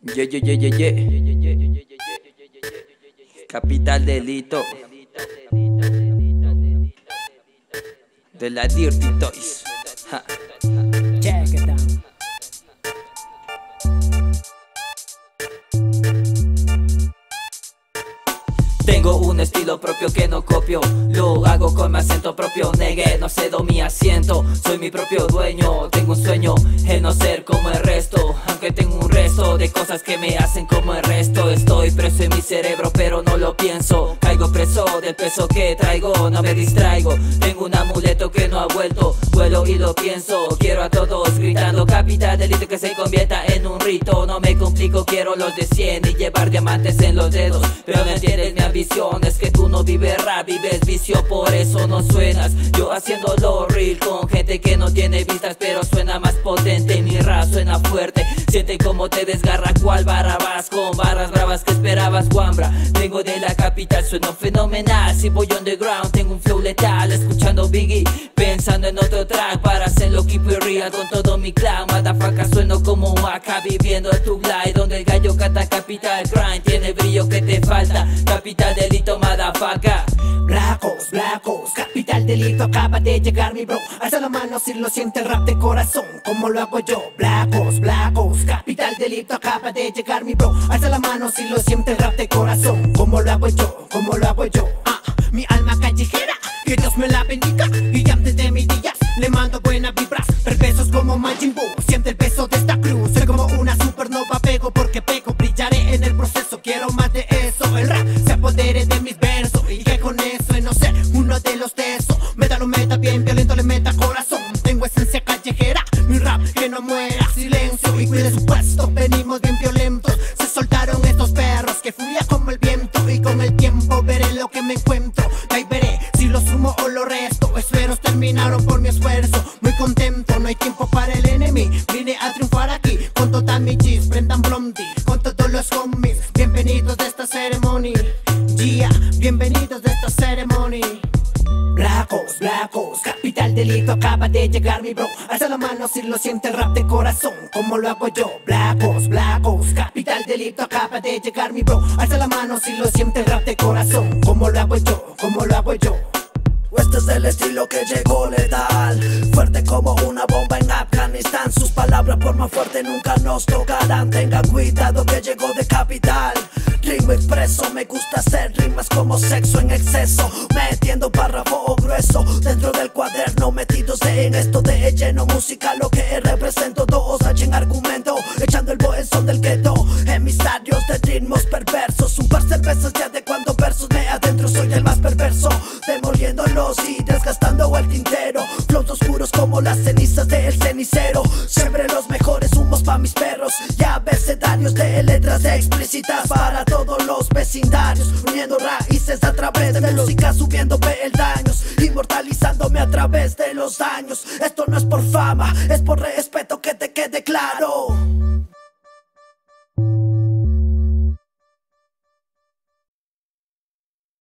Yeah, yeah, yeah, yeah, yeah. Capital delito. De la Dirty Toys. Ja. Tengo un estilo propio que no copio. Lo hago con mi acento propio. Negué, no cedo mi asiento. Soy mi propio dueño. Tengo un sueño en no ser como el resto. Aunque tengo un resto de cosas que me hacen como el resto. Estoy preso en mi cerebro pero no lo pienso. Caigo preso del peso que traigo. No me distraigo. Tengo un amuleto que no ha vuelto. Vuelo y lo pienso. Quiero a todos gritando Capital delito que se convierta en un rito No me complico, quiero los de 100 Y llevar diamantes en los dedos. Pero no entiendes mi ambición es que tú no vives rap, vives vicio, por eso no suenas. Yo haciéndolo real con gente que no tiene vistas, pero suena más potente. Mi rap suena fuerte, siente como te desgarra cual barrabas con barras bravas que esperabas, Guambra. Vengo de la capital, sueno fenomenal. Si voy underground, tengo un flow letal, escuchando Biggie, pensando en otro track para hacerlo keep it real con todo mi clan. Motherfucker, sueno como un acá viviendo el tu glide, donde el capital grind, tiene brillo que te falta. Capital delito, motherfucker. Blancos, blancos, capital delito, acaba de llegar mi bro. Alza la mano si lo siente el rap de corazón, como lo hago yo. Blancos, blancos, capital delito, acaba de llegar mi bro. Alza la mano si lo siente el rap de corazón, como lo hago yo, como lo hago yo. Ah, mi alma callejera, que Dios me la bendiga. Y antes de mis días, le mando buenas vibras. Perpesos como Majin Buu, siente el peso de esta quiero más de eso. El rap se apodere de mis versos. Y que con eso, no ser uno de los eso. Meta lo meta bien violento, le meta corazón. Tengo esencia callejera, mi rap que no muera. Silencio y cuide su puesto, venimos bien violentos. Se soltaron estos perros que fluía como el viento. Y con el tiempo veré lo que me encuentro. De ahí veré si lo sumo o lo resto. Esferos terminaron por mi esfuerzo. Muy contento, no hay tiempo para el enemigo. Vine a triunfar aquí con total mi cheese. Brendan Blondie, con todos los homies. Delito, acaba de llegar mi bro. Alza la mano si lo siente rap de corazón, como lo hago yo. Blancos, blancos, capital delito, acaba de llegar mi bro. Alza la mano si lo siente rap de corazón, como lo hago yo, como lo hago yo. Este es el estilo que llegó letal. Fuerte como una bomba en Afganistán. Sus palabras por más fuerte nunca nos tocarán. Tenga cuidado que llegó de capital. Ritmo expreso, me gusta hacer rimas como sexo en exceso. Metiendo párrafo grueso dentro del cuaderno Metidos en esto de lleno música Lo que represento, dos H en argumento Echando el buen son del gueto. Emisarios de ritmos perversos Un par cervezas ya de cuando versos me adentro Soy el más perverso Demoliéndolos y desgastando el tintero. Flows oscuros como las cenizas del cenicero Siempre los mejores humos pa' mis perros Y abecedarios de letras explícitas Para todos los vecindarios Uniendo raíces a través de música Subiendo peldaños Inmortalizándome a través de los años. Esto no es por fama, es por respeto